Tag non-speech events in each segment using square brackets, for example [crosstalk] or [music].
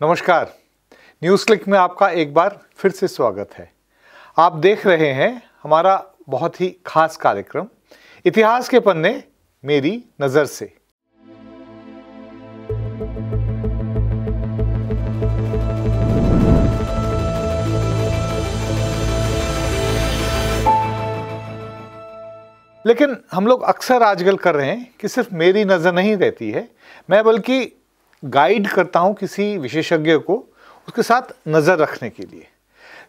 नमस्कार। News click में आपका एक बार फिर से स्वागत है। आप देख रहे हैं हमारा बहुत ही खास कार्यक्रम, इतिहास के पन्ने मेरी नज़र से। लेकिन हम लोग अक्सर आजकल कर रहे हैं कि सिर्फ़ मेरी नज़र नहीं रहती है, मैं बल्कि गाइड करता हूँ किसी विशेषज्ञ को उसके साथ नज़र रखने के लिए।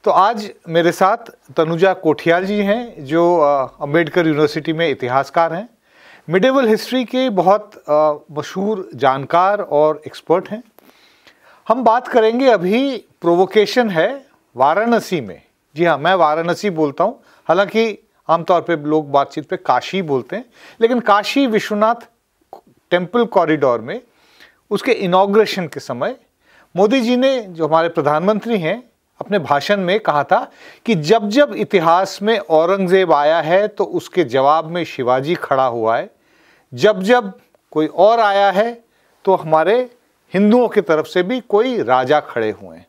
तो आज मेरे साथ तनुजा कोठियाल जी हैं, जो अंबेडकर यूनिवर्सिटी में इतिहासकार हैं। मिडेवल हिस्ट्री के बहुत मशहूर जानकार और एक्सपर्ट हैं। हम बात करेंगे, अभी प्रोवोकेशन है वाराणसी में। जी हाँ मैं वाराणसी बोलता हूँ। हालाँकि आमतौर पे लोग बातचीत पे काशी बोलते हैं, लेकिन काशी विश्वनाथ टेंपल कॉरिडोर में उसके इनाग्रेशन के समय मोदी जी ने जो हमारे प्रधानमंत्री हैं, अपने भाषण में कहा था कि जब जब इतिहास में औरंगज़ेब आया है तो उसके जवाब में शिवाजी खड़ा हुआ है। जब जब कोई और आया है तो हमारे हिंदुओं की तरफ़ से भी कोई राजा खड़े हुए हैं।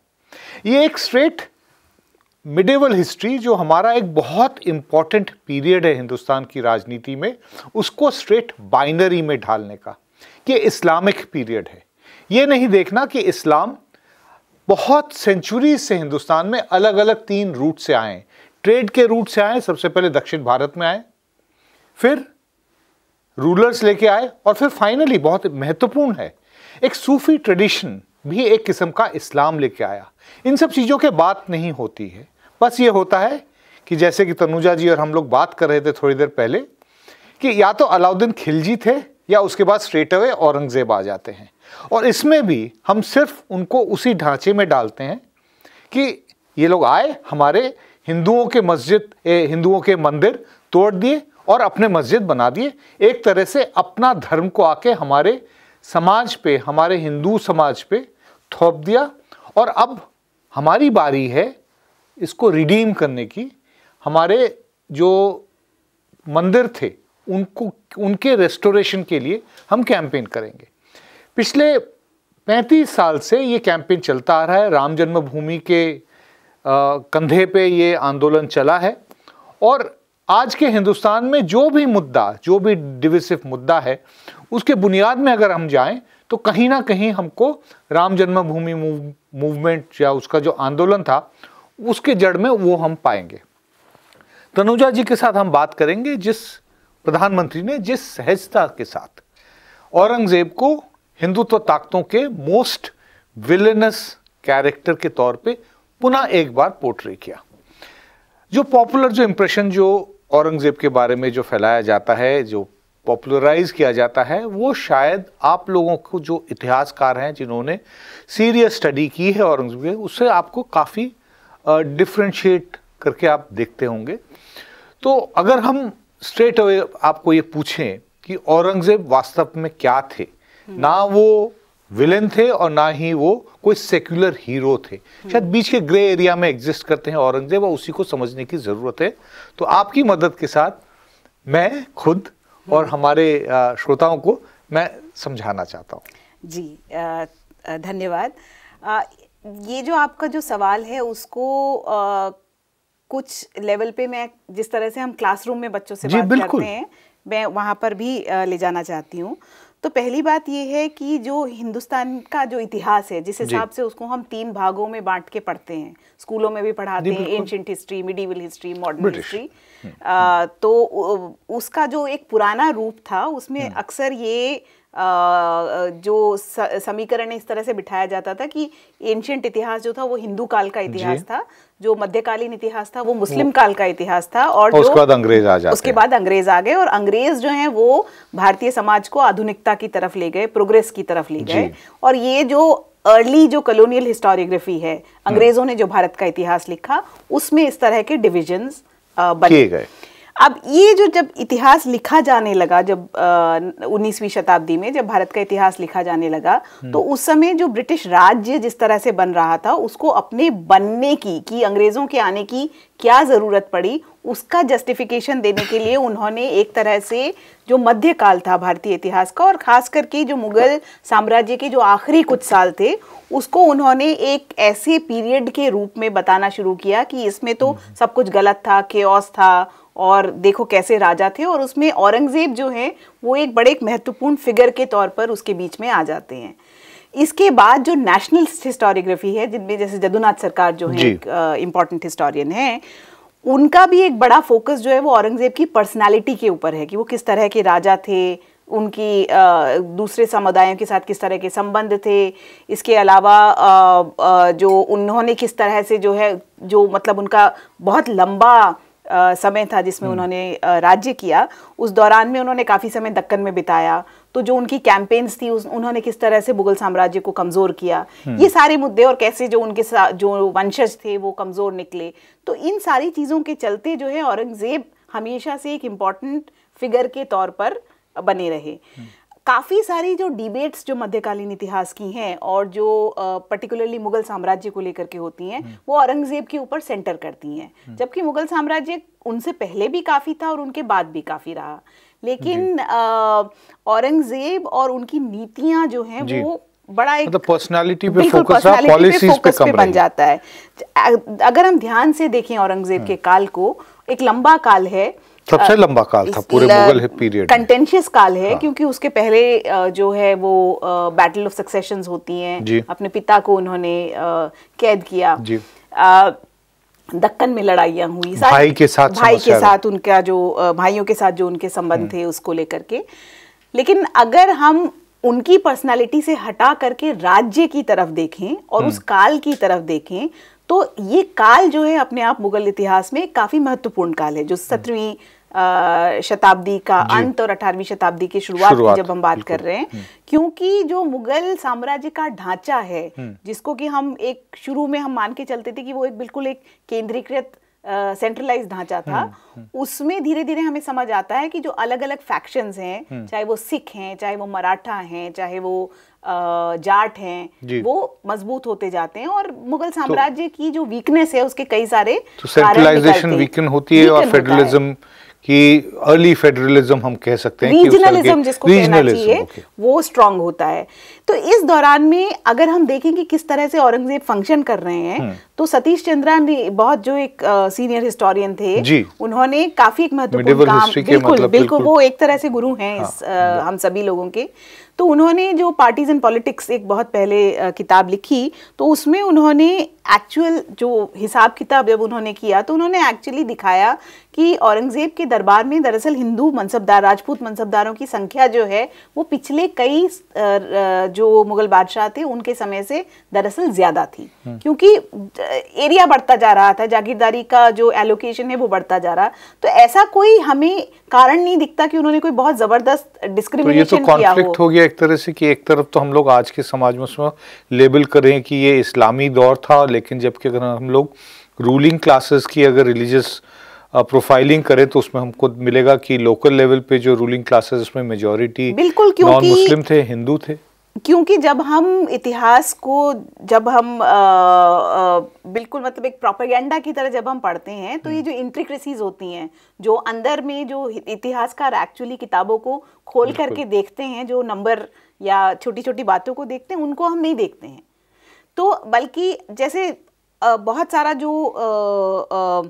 ये एक स्ट्रेट मिडेवल हिस्ट्री जो हमारा एक बहुत इंपॉर्टेंट पीरियड है हिंदुस्तान की राजनीति में, उसको स्ट्रेट बाइनरी में ढालने का। कि इस्लामिक पीरियड है। ये नहीं देखना कि इस्लाम बहुत सेंचुरी से हिंदुस्तान में अलग अलग तीन रूट से आए ट्रेड के रूट से आए, सबसे पहले दक्षिण भारत में आए, फिर रूलर्स लेके आए और फिर फाइनली बहुत महत्वपूर्ण है। एक सूफी ट्रेडिशन भी एक किस्म का इस्लाम लेके आया। इन सब चीज़ों के बात नहीं होती है। बस ये होता है कि जैसे कि तनुजा जी और हम लोग बात कर रहे थे थोड़ी देर पहले कि या तो अलाउद्दीन खिलजी थे या उसके बाद स्ट्रेट अवे औरंगज़ेब आ जाते हैं। और इसमें भी हम सिर्फ़ उनको उसी ढांचे में डालते हैं कि ये लोग आए, हमारे हिंदुओं के मस्जिद हिंदुओं के मंदिर तोड़ दिए और अपने मस्जिद बना दिए। एक तरह से अपना धर्म को आके हमारे समाज पे, हमारे हिंदू समाज पे थोप दिया। और अब हमारी बारी है इसको रिडीम करने की। हमारे जो मंदिर थे उनको, उनके रेस्टोरेशन के लिए हम कैंपेन करेंगे। पिछले 35 साल से ये कैंपेन चलता आ रहा है। राम जन्मभूमि के कंधे पे ये आंदोलन चला है। और आज के हिंदुस्तान में जो भी मुद्दा, जो भी डिविसिव मुद्दा है, उसके बुनियाद में अगर हम जाएँ तो कहीं ना कहीं हमको राम जन्मभूमि मूवमेंट या उसका जो आंदोलन था, उसके जड़ में वो हम पाएँगे। तनुजा जी के साथ हम बात करेंगे, जिस प्रधानमंत्री ने जिस सहजता के साथ औरंगज़ेब को हिंदुत्व ताकतों के मोस्ट विलेनस कैरेक्टर के तौर पे पुनः एक बार पोर्ट्रे किया। जो पॉपुलर, जो इंप्रेशन जो औरंगज़ेब के बारे में जो फैलाया जाता है, जो पॉपुलराइज किया जाता है, वो शायद आप लोगों को जो इतिहासकार हैं, जिन्होंने सीरियस स्टडी की है औरंगज़ेब के, उससे आपको काफ़ी डिफ्रेंशिएट करके आप देखते होंगे। तो अगर हम स्ट्रेट अवे आपको ये पूछें कि औरंगज़ेब वास्तव में क्या थे? ना वो विलेन थे और ना ही वो कोई सेक्युलर हीरो थे। शायद बीच के ग्रे एरिया में एग्जिस्ट करते हैं औरंगज़ेब और उसी को समझने की ज़रूरत है। तो आपकी मदद के साथ मैं खुद और हमारे श्रोताओं को मैं समझाना चाहता हूँ। जी धन्यवाद। ये जो आपका जो सवाल है उसको कुछ लेवल पे मैं जिस तरह से हम क्लासरूम में बच्चों से बात करते हैं मैं वहाँ पर भी ले जाना चाहती हूँ। तो पहली बात यह है कि जो हिंदुस्तान का जो इतिहास है जिस हिसाब से उसको हम तीन भागों में बांट के पढ़ते हैं स्कूलों में भी पढ़ाते हैं ancient history medieval history modern history तो उसका जो एक पुराना रूप था उसमें हम्म। अक्सर ये जो समीकरण इस तरह से बिठाया जाता था कि एंशियंट इतिहास जो था वो हिंदू काल का इतिहास था। जो मध्यकालीन इतिहास था वो मुस्लिम काल का इतिहास था और उसके बाद अंग्रेज़ आ जाते उसके बाद अंग्रेज़ आ गए और अंग्रेज़ जो हैं वो भारतीय समाज को आधुनिकता की तरफ़ ले गए प्रोग्रेस की तरफ़ ले गए। और ये जो अर्ली जो कॉलोनियल हिस्टोरियोग्राफी है अंग्रेज़ों ने जो भारत का इतिहास लिखा उसमें इस तरह के डिविजन्स बने। गए। अब ये जो जब इतिहास लिखा जाने लगा जब उन्नीसवीं शताब्दी में जब भारत का इतिहास लिखा जाने लगा हम्म। तो उस समय जो ब्रिटिश राज्य जिस तरह से बन रहा था उसको अपने बनने की कि अंग्रेज़ों के आने की क्या ज़रूरत पड़ी उसका जस्टिफिकेशन देने के लिए उन्होंने एक तरह से जो मध्यकाल था भारतीय इतिहास का और खास करके जो मुगल साम्राज्य के जो आखिरी कुछ साल थे उसको उन्होंने एक ऐसे पीरियड के रूप में बताना शुरू किया कि इसमें तो हम्म। सब कुछ गलत था केओस था और देखो कैसे राजा थे और उसमें औरंगज़ेब जो है वो एक बड़े एक महत्वपूर्ण फिगर के तौर पर उसके बीच में आ जाते हैं। इसके बाद जो नेशनल हिस्टोरियोग्राफी है जिनमें जैसे जदुनाथ सरकार जो है इंपॉर्टेंट हिस्टोरियन है उनका भी एक बड़ा फोकस जो है वो औरंगज़ेब की पर्सनालिटी के ऊपर है कि वो किस तरह के राजा थे उनकी आ, दूसरे समुदायों के साथ किस तरह के संबंध थे इसके अलावा आ, आ, जो उन्होंने किस तरह से जो है जो मतलब उनका बहुत लंबा समय था जिसमें हम्म। उन्होंने राज्य किया उस दौरान में उन्होंने काफ़ी समय दक्कन में बिताया तो जो उनकी कैंपेन्स थी उस उन्होंने किस तरह से मुगल साम्राज्य को कमज़ोर किया हम्म। ये सारे मुद्दे और कैसे जो उनके साथ जो वंशज थे वो कमज़ोर निकले तो इन सारी चीज़ों के चलते जो है औरंगज़ेब हमेशा से एक इंपॉर्टेंट फिगर के तौर पर बने रहे हम्म। काफ़ी सारी जो डिबेट्स जो मध्यकालीन इतिहास की हैं और जो पर्टिकुलरली मुगल साम्राज्य को लेकर के होती हैं हम्म। वो औरंगज़ेब के ऊपर सेंटर करती हैं हम्म। जबकि मुगल साम्राज्य उनसे पहले भी काफ़ी था और उनके बाद भी काफ़ी रहा लेकिन औरंगज़ेब और उनकी नीतियाँ जो हैं वो बड़ा एक मतलब पर्सनालिटी पे फोकस पॉलिसीज़ पे, पे बन जाता है अगर हम ध्यान से देखें औरंगज़ेब हम्म। के काल को एक लंबा काल है सबसे लंबा काल था पूरे मुगल पीरियड कंटेंशियस काल है हाँ। क्योंकि उसके पहले जो है वो बैटल ऑफ़ सक्सेशंस होती हैं अपने पिता को उन्होंने कैद किया जी दक्कन में लड़ाइयाँ हुई भाई के साथ भाई के साथ उनका जो भाइयों के साथ जो उनके संबंध हम्म। थे उसको लेकर के लेकिन अगर हम उनकी पर्सनालिटी से हटा करके राज्य की तरफ़ देखें और उस हम्म। काल की तरफ़ देखें तो ये काल जो है अपने आप मुगल इतिहास में काफ़ी महत्वपूर्ण काल है जो हम्म। सत्रहवीं शताब्दी का अंत और अठारहवीं शताब्दी की शुरुआत की जब हम बात कर रहे हैं। हम्म। क्योंकि जो मुगल साम्राज्य का ढांचा है हम्म। जिसको कि हम एक शुरू में हम मान के चलते थे कि वो एक बिल्कुल एक केंद्रीकृत सेंट्रलाइज ढांचा था। हम्म, उसमें धीरे धीरे हमें समझ आता है कि जो अलग अलग फैक्शंस हैं चाहे वो सिख हैं चाहे वो मराठा हैं चाहे वो जाट हैं वो मज़बूत होते जाते हैं और मुगल तो साम्राज्य तो, की जो वीकनेस है उसके कई सारे तो सेंट्रलाइजेशन वीकन होती है और फेडरलिज्म कि अर्ली फेडरलिज्म हम कह सकते हैं रीजनलिज्म जिसको कहना चाहिए वो स्ट्रांग होता है। तो इस दौरान में अगर हम देखें कि किस तरह से औरंगज़ेब फ़ंक्शन कर रहे हैं हम्म। तो सतीश चंद्रा ने बहुत जो एक सीनियर हिस्टोरियन थे उन्होंने काफ़ी एक महत्वपूर्ण काम बिल्कुल मतलब बिल्कुल वो एक तरह से गुरु हैं हाँ, इस, आ, हम सभी लोगों के। तो उन्होंने जो पार्टीज़ एंड पॉलिटिक्स एक बहुत पहले आ, किताब लिखी तो उसमें उन्होंने एक्चुअल जो हिसाब किताब जब उन्होंने किया तो उन्होंने एक्चुअली दिखाया कि औरंगज़ेब के दरबार में दरअसल हिंदू मनसबदार राजपूत मनसबदारों की संख्या जो है वो पिछले कई जो मुगल बादशाह थे उनके समय से दरअसल ज़्यादा थी। क्योंकि एरिया बढ़ता जा रहा था जागीरदारी का जो एलोकेशन है वो बढ़ता जा रहा। तो ऐसा कोई हमें कारण नहीं दिखता कि उन्होंने कोई बहुत ज़बरदस्त डिस्क्रिमिनेशन तो ये तो कॉन्फ्लिक्ट हो। गया एक तरह से कि एक तरफ़ तो हम लोग आज के समाज में उसमें लेबल करें कि ये इस्लामी दौर था लेकिन जबकि अगर हम लोग रूलिंग क्लासेस की अगर रिलीजियस प्रोफाइलिंग करें तो उसमें हमको मिलेगा कि लोकल लेवल पे जो रूलिंग क्लासेस उसमें मेजोरिटी बिल्कुल नॉन मुस्लिम थे हिंदू थे। क्योंकि जब हम इतिहास को जब हम आ, आ, बिल्कुल मतलब एक प्रोपेगेंडा की तरह जब हम पढ़ते हैं तो ये हम्म। जो इंट्रिक्रेसीज होती हैं जो अंदर में जो इतिहासकार एक्चुअली किताबों को खोल करके देखते हैं जो नंबर या छोटी छोटी बातों को देखते हैं उनको हम नहीं देखते हैं तो बल्कि जैसे आ, बहुत सारा जो आ,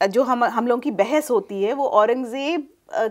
आ, जो हम हम लोगों की बहस होती है वो औरंगज़ेब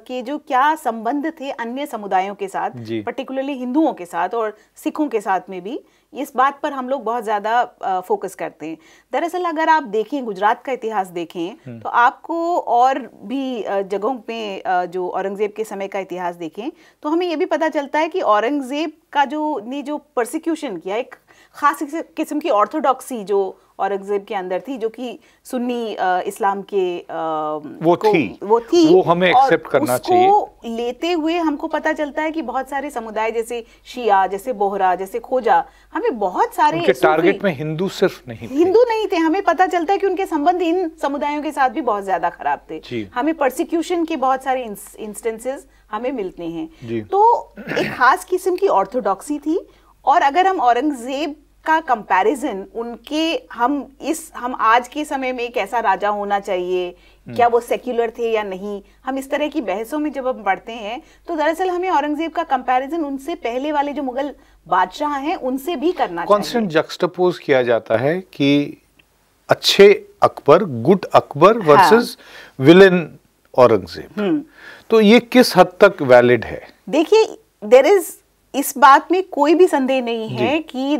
के जो क्या संबंध थे अन्य समुदायों के साथ पर्टिकुलरली हिंदुओं के साथ और सिखों के साथ में भी इस बात पर हम लोग बहुत ज़्यादा फोकस करते हैं दरअसल अगर आप देखें गुजरात का इतिहास देखें हम्म। तो आपको और भी जगहों पे जो औरंगज़ेब के समय का इतिहास देखें तो हमें ये भी पता चलता है कि औरंगज़ेब का जो ने जो प्रोसिक्यूशन किया एक खास किस्म की ऑर्थोडॉक्सी जो औरंगज़ेब के अंदर थी जो कि सुन्नी इस्लाम के वो को, थी। वो थी। वो हमें एक्सेप्ट करना चाहिए। लेते हुए हमको पता चलता है कि बहुत सारे समुदाय जैसे शिया जैसे बोहरा जैसे खोजा हमें बहुत सारे उनके टारगेट में हिंदू सिर्फ़ नहीं हिंदू नहीं थे। हमें पता चलता है कि उनके संबंध इन समुदायों के साथ भी बहुत ज़्यादा खराब थे। हमें प्रोसिक्यूशन के बहुत सारे इंस्टेंसेस हमें मिलते हैं। तो एक खास किस्म की ऑर्थोडॉक्सी थी और अगर हम औरंगज़ेब का कंपैरिजन उनके हम इस हम आज के समय में कैसा राजा होना चाहिए हम्म। क्या वो सेक्युलर थे या नहीं हम इस तरह की बहसों में जब हम बढ़ते हैं तो दरअसल हमें औरंगज़ेब का कंपैरिजन उनसे पहले वाले जो मुगल बादशाह हैं उनसे भी करना कॉन्स्टेंट जक्सटपोज किया जाता है कि अच्छे Akbar good Akbar versus villain Aurangzeb. तो ये किस हद तक वैलिड है? देखिए देर इज़ इस बात में कोई भी संदेह नहीं है कि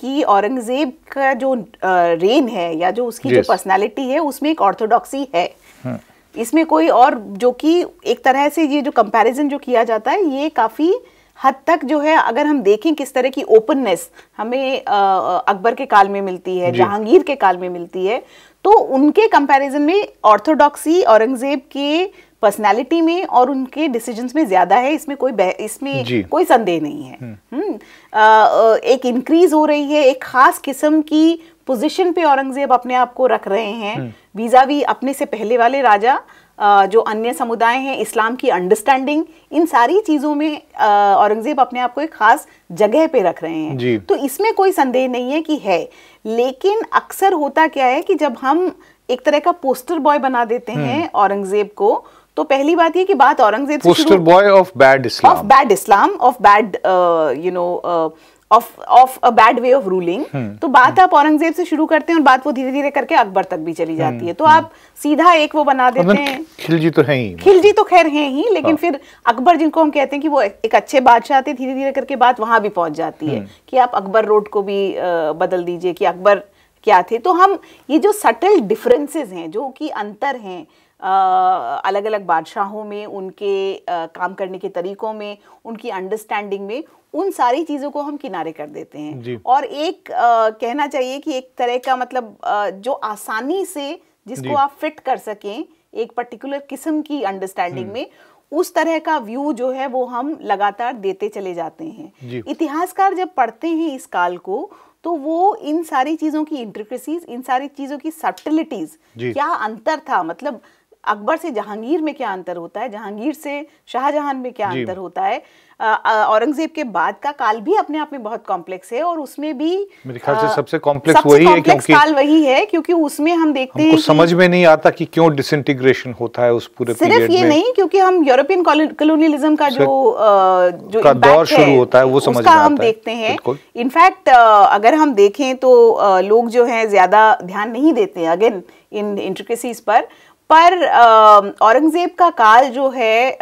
कि औरंगज़ेब का जो रेन है या जो उसकी जो पर्सनालिटी है उसमें एक ऑर्थोडॉक्सी है। हाँ। इसमें कोई और जो कि एक तरह से ये जो कंपैरिजन जो किया जाता है ये काफ़ी हद तक जो है अगर हम देखें किस तरह की ओपननेस हमें अकबर के काल में मिलती है जहांगीर के काल में मिलती है तो उनके कंपैरिजन में ऑर्थोडॉक्सी औरंगज़ेब के पर्सनालिटी में और उनके डिसीजंस में ज़्यादा है इसमें कोई इसमें कोई संदेह नहीं है हम्म। हम्म। एक इंक्रीज हो रही है एक खास किस्म की पोजीशन पे औरंगज़ेब अपने आप को रख रहे हैं वीज़ा हम्म। वी अपने से पहले वाले राजा जो अन्य समुदाय हैं इस्लाम की अंडरस्टैंडिंग इन सारी चीज़ों में औरंगज़ेब अपने आप को एक खास जगह पे रख रहे हैं तो इसमें कोई संदेह नहीं है कि है लेकिन अक्सर होता क्या है कि जब हम एक तरह का पोस्टर बॉय बना देते हैं औरंगज़ेब को तो पहली बात ये कि बात औरंगज़ेब से poster boy of bad Islam of bad Islam of bad you know of of a bad way of ruling तो बात आप औरंगज़ेब से शुरू करते हैं और बात वो धीरे धीरे करके अकबर तक भी चली जाती हम्म, है। तो। आप सीधा एक वो बना देते हैं। खिलजी तो है ही। खिलजी तो खैर है ही लेकिन हाँ। फिर अकबर जिनको हम कहते हैं कि वो एक अच्छे बादशाह थे धीरे धीरे करके बात वहाँ भी पहुँच जाती है हम्म। कि आप अकबर रोड को भी बदल दीजिए कि अकबर क्या थे। तो हम ये जो सटल डिफरेंसेस हैं जो कि अंतर हैं अलग अलग बादशाहों में उनके आ, काम करने के तरीकों में उनकी अंडरस्टैंडिंग में उन सारी चीज़ों को हम किनारे कर देते हैं। और एक आ, कहना चाहिए कि एक तरह का मतलब आ, जो आसानी से जिसको आप फिट कर सकें एक पर्टिकुलर किस्म की अंडरस्टैंडिंग हम्म। में उस तरह का व्यू जो है वो हम लगातार देते चले जाते हैं। इतिहासकार जब पढ़ते हैं इस काल को तो वो इन सारी चीज़ों की इंट्रिकेसीज इन सारी चीज़ों की सब्टिलिटीज क्या अंतर था? मतलब अकबर से जहांगीर में क्या अंतर होता है? जहांगीर से शाहजहां में क्या अंतर होता है? औरंगज़ेब के बाद का काल भी अपने आप में बहुत कॉम्प्लेक्स है और उसमें भी मेरे ख्याल से सबसे कॉम्प्लेक्स वही है क्योंकि काल वही है क्योंकि उसमें हम देखते हैं समझ में नहीं आता कि क्यों डिसइंटीग्रेशन होता है उस पूरे सिर्फ़ ये नहीं क्योंकि हम यूरोपियन कॉलोनियलिज्म का जो जो का दौर शुरू होता है वो समझ में आता हम देखते हैं। इनफैक्ट अगर हम देखें तो लोग जो है ज़्यादा ध्यान नहीं देते अगेन इन इंट्रिकेसीज पर। पर औरंगज़ेब का काल जो है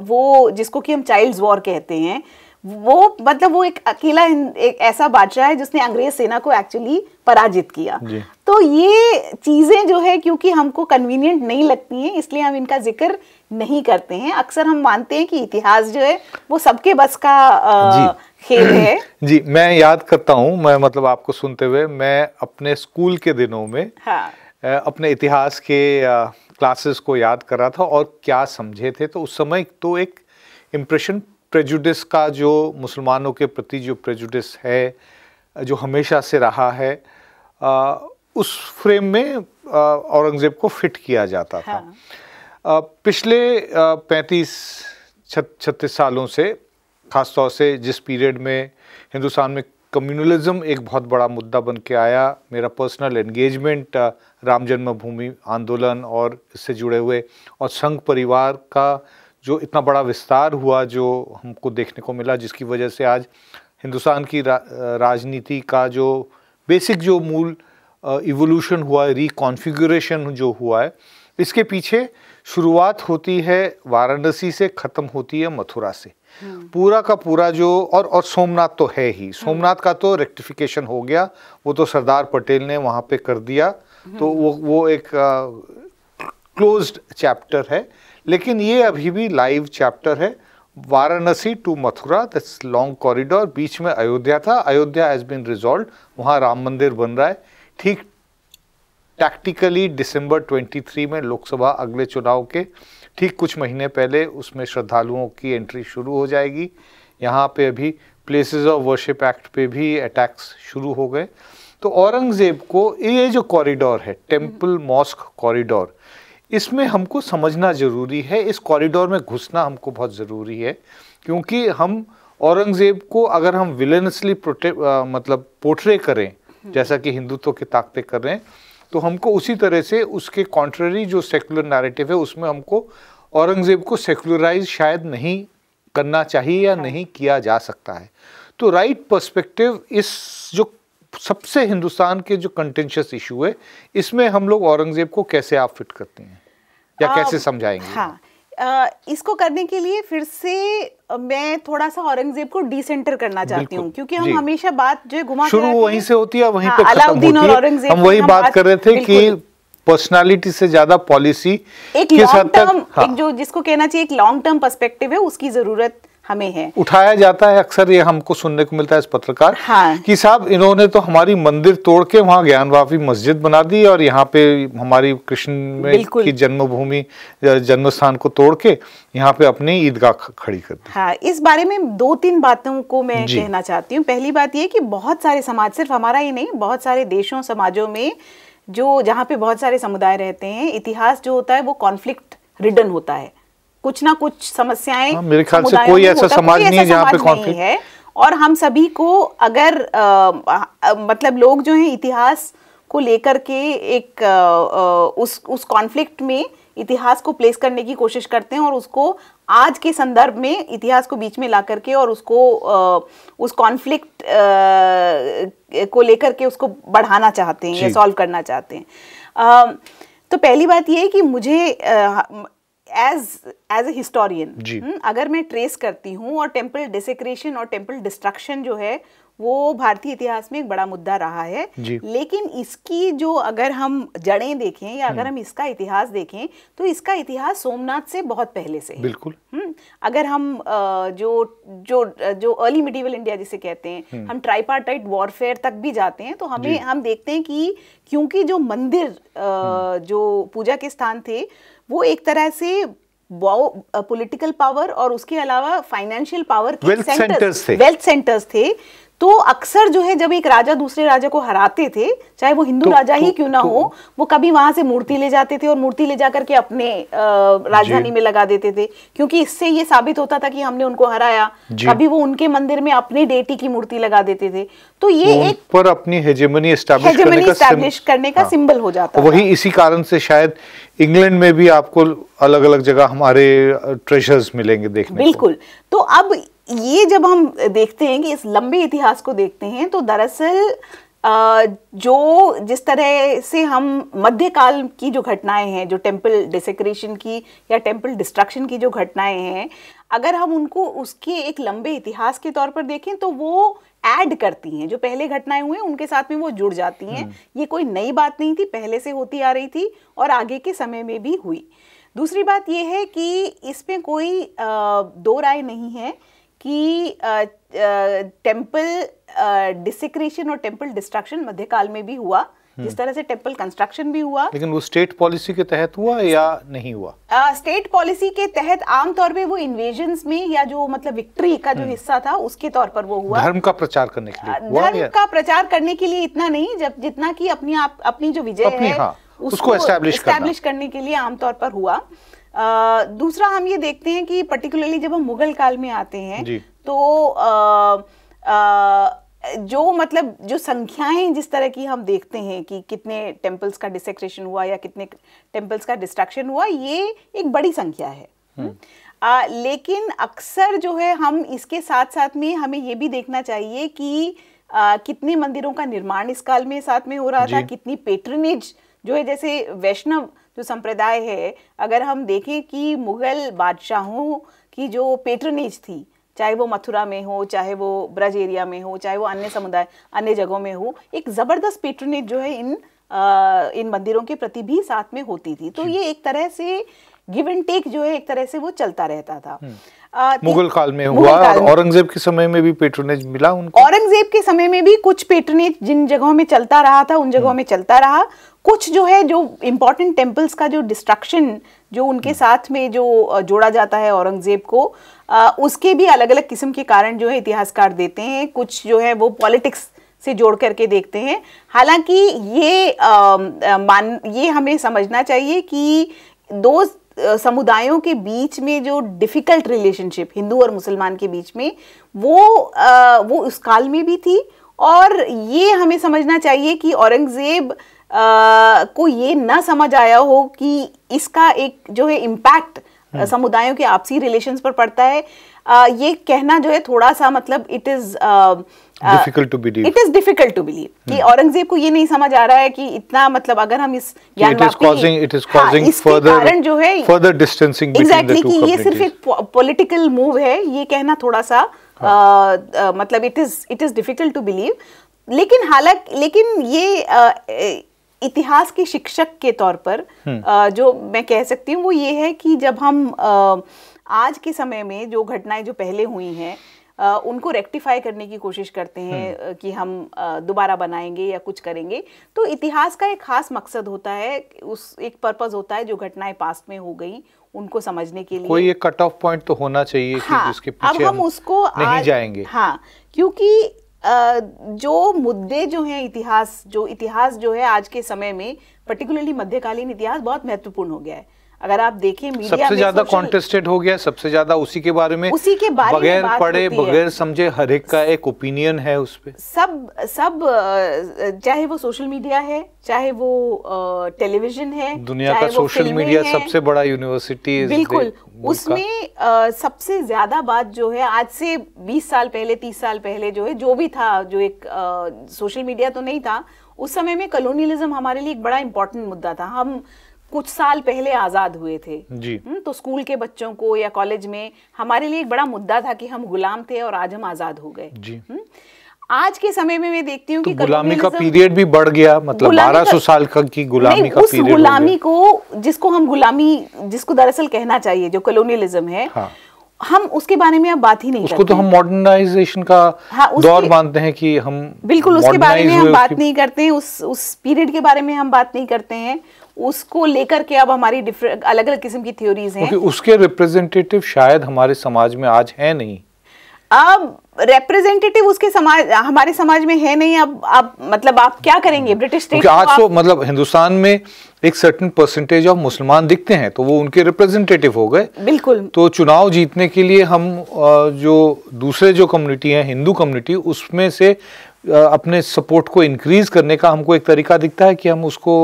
वो जिसको कि हम चाइल्ड्स वॉर कहते हैं वो मतलब वो एक अकेला एक ऐसा बादशाह है जिसने अंग्रेज़ सेना को एक्चुअली पराजित किया। तो ये चीज़ें जो है क्योंकि हमको कन्वीनियंट नहीं लगती हैं इसलिए हम इनका ज़िक्र नहीं करते हैं। अक्सर हम मानते हैं कि इतिहास जो है वो सबके बस का आ, खेल है। [clears throat] जी मैं याद करता हूँ मैं मतलब आपको सुनते हुए मैं अपने स्कूल के दिनों में हाँ. अपने इतिहास के क्लासेस को याद कर रहा था और क्या समझे थे तो उस समय तो एक इम्प्रेशन प्रेजुडिस का जो मुसलमानों के प्रति जो प्रेजुडिस है जो हमेशा से रहा है आ, उस फ्रेम में औरंगज़ेब को फिट किया जाता था हाँ। आ, पिछले पैंतीस छत्तीस सालों से ख़ासतौर से जिस पीरियड में हिंदुस्तान में कम्युनलिज्म एक बहुत बड़ा मुद्दा बन के आया। मेरा पर्सनल एंगेजमेंट राम जन्मभूमि आंदोलन और इससे जुड़े हुए और संघ परिवार का जो इतना बड़ा विस्तार हुआ जो हमको देखने को मिला जिसकी वजह से आज हिंदुस्तान की रा, राजनीति का जो बेसिक जो मूल इवोल्यूशन हुआ है रिकॉन्फ़िगरेशन जो हुआ है इसके पीछे शुरुआत होती है वाराणसी से ख़त्म होती है मथुरा से। पूरा का पूरा जो और और सोमनाथ तो है ही। सोमनाथ का तो रेक्टिफिकेशन हो गया। वो तो सरदार पटेल ने वहाँ पे कर दिया। तो वो वो एक क्लोज्ड चैप्टर है। लेकिन ये अभी भी लाइव चैप्टर है। Varanasi to Mathura that's long corridor बीच में अयोध्या था। अयोध्या हैज़ बीन रिजॉल्व वहाँ राम मंदिर बन रहा है। ठीक टैक्टिकली दिसंबर 23 में लोकसभा अगले चुनाव के ठीक कुछ महीने पहले उसमें श्रद्धालुओं की एंट्री शुरू हो जाएगी। यहाँ पे अभी प्लेसेस ऑफ़ वर्शिप एक्ट पे भी अटैक्स शुरू हो गए। तो औरंगज़ेब को ये जो कॉरिडोर है टेंपल मॉस्क कॉरिडोर इसमें हमको समझना ज़रूरी है इस कॉरिडोर में घुसना हमको बहुत ज़रूरी है। क्योंकि हम औरंगज़ेब को अगर हम विलेनसली प्रोटे मतलब पोर्ट्रे करें जैसा कि हिंदुत्व की ताकतें कर रहे हैं तो हमको उसी तरह से उसके कॉन्ट्ररी जो सेकुलर नैरेटिव है उसमें हमको औरंगज़ेब को सेकुलराइज शायद नहीं करना चाहिए या नहीं किया जा सकता है। तो राइट right पर्सपेक्टिव इस जो सबसे हिंदुस्तान के जो कंटेंशियस इशू है इसमें हम लोग औरंगज़ेब को कैसे आप फिट करते हैं? या आ, कैसे समझाएँगे? हाँ इसको करने के लिए फिर से मैं थोड़ा सा औरंगज़ेब को डिसेंटर करना चाहती हूँ क्योंकि हम हमेशा बात जो है घुमा शुरू वहीं से होती है वहीं हाँ, खत्म होती है। हम वही बात कर रहे थे कि पर्सनालिटी से ज़्यादा पॉलिसी एक लॉन्ग टर्म हाँ। एक जो जिसको कहना चाहिए एक लॉन्ग टर्म पर्सपेक्टिव है उसकी ज़रूरत हमें है। उठाया जाता है अक्सर ये हमको सुनने को मिलता है इस पत्रकार हाँ। कि साहब इन्होंने तो हमारी मंदिर तोड़ के वहाँ ज्ञानवापी मस्जिद बना दी और यहाँ पे हमारी कृष्ण में की जन्मभूमि जन्म स्थान को तोड़ के यहाँ पे अपनी ईदगाह खड़ी कर दी। हाँ इस बारे में दो तीन बातों को मैं कहना चाहती हूँ। पहली बात ये कि बहुत सारे समाज सिर्फ़ हमारा ही नहीं बहुत सारे देशों समाजों में जो जहाँ पे बहुत सारे समुदाय रहते हैं इतिहास जो होता है वो कॉन्फ्लिक्ट रिडन होता है। कुछ ना कुछ समस्याएँ हाँ, मेरे ख्याल से कोई ऐसा समाज नहीं है जहाँ पे कॉन्फ्लिक्ट है। और हम सभी को अगर आ, मतलब लोग जो हैं इतिहास को लेकर के एक आ, आ, उस उस कॉन्फ्लिक्ट में इतिहास को प्लेस करने की कोशिश करते हैं और उसको आज के संदर्भ में इतिहास को बीच में ला करके और उसको आ, उस कॉन्फ्लिक्ट को लेकर के उसको बढ़ाना चाहते हैं या सॉल्व करना चाहते हैं। आ, तो पहली बात ये है कि मुझे एज एज ए हिस्टोरियन अगर मैं ट्रेस करती हूँ और टेंपल डिसेक्रेशन और टेंपल डिस्ट्रक्शन जो है वो भारतीय इतिहास में एक बड़ा मुद्दा रहा है। लेकिन इसकी जो अगर हम जड़ें देखें या अगर हम्म। हम इसका इतिहास देखें तो इसका इतिहास सोमनाथ से बहुत पहले से बिल्कुल। हम्म, अगर हम जो जो जो अर्ली मिडिवल इंडिया जिसे कहते हैं हम्म। हम ट्राइपार्टाइट वॉरफेयर तक भी जाते हैं तो हमें हम देखते हैं कि क्योंकि जो मंदिर जो पूजा के स्थान थे वो एक तरह से पॉलिटिकल पावर और उसके अलावा फाइनेंशियल पावर के सेंटर्स थे। वेल्थ सेंटर्स थे। तो अक्सर जो है जब एक राजा दूसरे राजा को हराते थे चाहे वो हिंदू तो, राजा तो, ही क्यों ना तो, हो वो कभी वहाँ से मूर्ति ले जाते थे और मूर्ति ले जाकर के अपने राजधानी में लगा देते थे। क्योंकि इससे ये साबित होता था कि हमने उनको हराया। कभी वो उनके मंदिर में अपने डेटी की मूर्ति लगा देते थे। तो ये एक पर अपनी हेजेमनी एस्टैब्लिश करने का सिंबल हाँ। हो जाता वही इसी कारण से शायद इंग्लैंड में भी आपको अलग अलग जगह हमारे ट्रेजर्स मिलेंगे देखने बिल्कुल। तो अब ये जब हम देखते हैं कि इस लंबे इतिहास को देखते हैं तो दरअसल जो जिस तरह से हम मध्यकाल की जो घटनाएँ हैं जो टेंपल डिसेक्रेशन की या टेंपल डिस्ट्रक्शन की जो घटनाएँ हैं अगर हम उनको उसके एक लंबे इतिहास के तौर पर देखें तो वो ऐड करती हैं। जो पहले घटनाएँ हुई उनके साथ में वो जुड़ जाती हैं। हम्म। ये कोई नई बात नहीं थी पहले से होती आ रही थी और आगे के समय में भी हुई। दूसरी बात यह है कि इसमें कोई दो राय नहीं है। कि टेंपल डिसिक्रेशन और टेंपल डिस्ट्रक्शन मध्यकाल में भी हुआ। जिस हम्म। तरह से टेंपल कंस्ट्रक्शन भी हुआ। लेकिन वो स्टेट पॉलिसी के तहत हुआ या नहीं हुआ? स्टेट पॉलिसी के तहत आमतौर पे वो इन्वेजन में या जो मतलब विक्ट्री का जो हम्म। हिस्सा था उसके तौर पर वो हुआ। धर्म का प्रचार करने के लिए हुआ धर्म का प्रचार करने के लिए इतना नहीं जब जितना की अपनी आप अपनी जो विजय है हाँ, उसको एस्टेब्लिश करने। के लिए आमतौर पर हुआ। दूसरा हम ये देखते हैं कि पर्टिकुलरली जब हम मुगल काल में आते हैं तो आ, आ, जो मतलब जो संख्याएँ जिस तरह की हम देखते हैं कि कितने टेम्पल्स का डिसेक्रेशन हुआ या कितने टेम्पल्स का डिस्ट्रक्शन हुआ ये एक बड़ी संख्या है। हम्म। आ, लेकिन अक्सर जो है हम इसके साथ साथ में हमें ये भी देखना चाहिए कि आ, कितने मंदिरों का निर्माण इस काल में साथ में हो रहा था कितनी पेट्रनेज जो है जैसे वैष्णव जो संप्रदाय है अगर हम देखें कि मुगल बादशाहों की जो पेट्रनेज थी चाहे वो मथुरा में हो चाहे वो ब्रज एरिया में हो चाहे वो अन्य समुदाय अन्य जगहों में हो एक ज़बरदस्त पेट्रनेज जो है इन आ, इन मंदिरों के प्रति भी साथ में होती थी। तो ये एक तरह से गिव एंड टेक जो है एक तरह से वो चलता रहता था। हम्म। मुगल काल में हुआ और औरंगज़ेब के समय में भी पेट्रोनेज मिला उनको? औरंगज़ेब के समय में भी कुछ पेट्रोनेज जिन जगहों में चलता रहा था उन जगहों हम्म। में चलता रहा। कुछ जो है जो इम्पोर्टेंट टेम्पल्स का जो डिस्ट्रक्शन जो उनके हम्म। साथ में जो जोड़ा जाता है औरंगज़ेब को उसके भी अलग अलग किस्म के कारण जो है इतिहासकार देते हैं। कुछ जो है वो पॉलिटिक्स से जोड़ करके देखते हैं। हालाँकि ये आ, मान ये हमें समझना चाहिए कि दो समुदायों के बीच में जो डिफ़िकल्ट रिलेशनशिप हिंदू और मुसलमान के बीच में वो आ, वो उस काल में भी थी और ये हमें समझना चाहिए कि औरंगज़ेब को ये ना समझ आया हो कि इसका एक जो है इम्पैक्ट हम्म। समुदायों के आपसी रिलेशंस पर पड़ता है आ, ये कहना जो है थोड़ा सा मतलब it is difficult to believe it is difficult to believe कि। औरंगज़ेब को ये नहीं समझ आ रहा है कि इतना मतलब अगर हम इस it is causing it is causing further जो है फर्दर डिस्टेंसिंग एग्जैक्टली कि ये सिर्फ़ एक पॉलिटिकल मूव है ये कहना थोड़ा सा हाँ. uh, uh, मतलब it is it is difficult to believe लेकिन हालाँकि लेकिन ये uh, इतिहास के शिक्षक के तौर पर हम्म। जो मैं कह सकती हूँ वो ये है कि जब हम आज के समय में जो घटनाएँ जो पहले हुई हैं उनको रेक्टिफाई करने की कोशिश करते हैं हम्म। कि हम दोबारा बनाएँगे या कुछ करेंगे। तो इतिहास का एक खास मकसद होता है उस एक पर्पज होता है जो घटनाएँ पास्ट में हो गई उनको समझने के लिए। कोई एक कट ऑफ़ पॉइंट तो होना चाहिए हाँ, कि जिसके पीछे अब हम, हम उसको नहीं आज, जाएँगे। हाँ क्योंकि जो मुद्दे जो हैं इतिहास जो इतिहास जो है आज के समय में पर्टिकुलरली मध्यकालीन इतिहास बहुत महत्वपूर्ण हो गया है। अगर आप देखें मीडिया सबसे ज़्यादा कॉन्टेस्टेड हो गया सबसे ज़्यादा उसी के बारे में उसी के बारे बगैर पढ़े बगैर समझे हर एक का एक ओपिनियन है उस पर सब सब चाहे वो सोशल मीडिया है चाहे वो टेलीविज़न है दुनिया का सोशल मीडिया सबसे बड़ा यूनिवर्सिटी बिल्कुल उसमें सबसे ज़्यादा बात जो है आज से 20 साल पहले 30 साल पहले जो है जो भी था जो एक सोशल मीडिया तो नहीं था उस समय में कलोनियलिज्म हमारे लिए एक बड़ा इंपॉर्टेंट मुद्दा था। हम कुछ साल पहले आज़ाद हुए थे। जी। हम्म, तो स्कूल के बच्चों को या कॉलेज में हमारे लिए एक बड़ा मुद्दा था कि हम गुलाम थे और आज हम आज़ाद हो गए। जी। हम्म, आज के समय में मैं देखती हूँ तो कि गुलामी का पीरियड भी बढ़ गया मतलब बारह सौ साल का की गुलामी का उस गुलामी को जिसको हम गुलामी जिसको दरअसल कहना चाहिए जो कलोनियलिज्म है हाँ। हम उसके बारे में अब बात ही नहीं उसको तो हम मॉडर्नाइजेशन का हाँ, दौर मानते हैं कि हम बिल्कुल उसके बारे में हम बात नहीं करते हैं उस उस पीरियड के बारे में हम बात नहीं करते हैं। उसको लेकर के अब हमारी अलग अलग किस्म की थ्योरीज हैं। उसके रिप्रेजेंटेटिव शायद हमारे समाज में आज है नहीं। अब रिप्रेजेंटेटिव उसके समाज हमारे समाज में है नहीं अब आप मतलब आप क्या करेंगे? ब्रिटिश स्टेट आज तो मतलब हिंदुस्तान में एक सर्टेन परसेंटेज ऑफ़ मुसलमान दिखते हैं तो वो उनके रिप्रेजेंटेटिव हो गए। बिल्कुल। तो चुनाव जीतने के लिए हम जो दूसरे जो कम्युनिटी है हिंदू कम्युनिटी उसमें से अपने सपोर्ट को इंक्रीज करने का हमको एक तरीका दिखता है कि हम उसको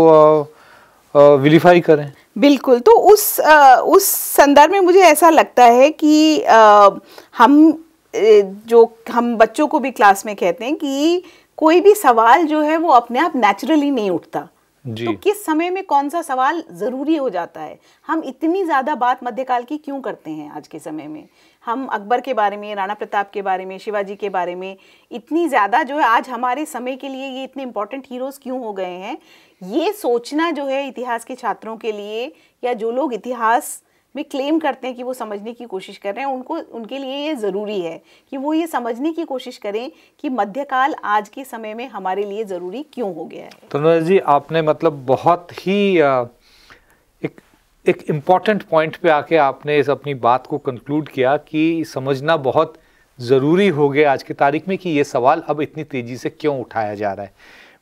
विलीफाई करें बिल्कुल तो उस आ, उस संदर्भ में मुझे ऐसा लगता है कि आ, हम जो हम बच्चों को भी क्लास में कहते हैं कि कोई भी सवाल जो है वो अपने आप नेचुरली नहीं उठता। तो किस समय में कौन सा सवाल ज़रूरी हो जाता है? हम इतनी ज़्यादा बात मध्यकाल की क्यों करते हैं आज के समय में? हम अकबर के बारे में, राणा प्रताप के बारे में, शिवाजी के बारे में इतनी ज़्यादा जो है आज हमारे समय के लिए ये इतने इंपॉर्टेंट हीरोज़ क्यों हो गए हैं? ये सोचना जो है इतिहास के छात्रों के लिए या जो लोग इतिहास में क्लेम करते हैं कि वो समझने की कोशिश कर रहे हैं। उनको, उनके लिए ये ज़रूरी है कि वो ये समझने की कोशिश करें कि मध्यकाल आज के समय में हमारे लिए ज़रूरी क्यों हो गया है। तो जी, आपने मतलब बहुत ही एक एक इंपॉर्टेंट पॉइंट पे आके आपने इस अपनी बात को कंक्लूड किया कि समझना बहुत ज़रूरी हो गया आज की तारीख में कि ये सवाल अब इतनी तेज़ी से क्यों उठाया जा रहा है।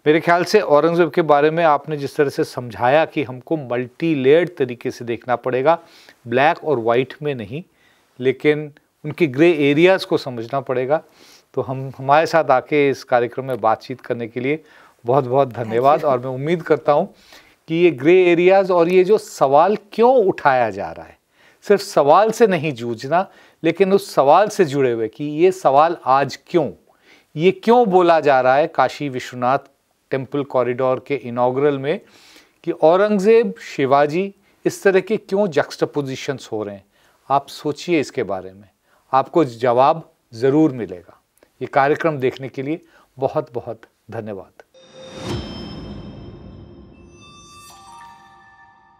मेरे ख्याल से औरंगज़ेब के बारे में आपने जिस तरह से समझाया कि हमको मल्टी लेयर्ड तरीके से देखना पड़ेगा ब्लैक और वाइट में नहीं लेकिन उनके ग्रे एरियाज़ को समझना पड़ेगा। तो हम हमारे साथ आके इस कार्यक्रम में बातचीत करने के लिए बहुत बहुत धन्यवाद और मैं उम्मीद करता हूँ कि ये ग्रे एरियाज़ और ये जो सवाल क्यों उठाया जा रहा है सिर्फ़ सवाल से नहीं जूझना लेकिन उस सवाल से जुड़े हुए कि ये सवाल आज क्यों ये क्यों बोला जा रहा है काशी विश्वनाथ टेंपल कॉरिडोर के इनाग्रल में कि औरंगज़ेब, शिवाजी इस तरह के क्यों जक्स्टपोजिशंस हो रहे हैं? आप सोचिए इसके बारे में। आपको जवाब ज़रूर मिलेगा। ये कार्यक्रम देखने के लिए बहुत बहुत धन्यवाद।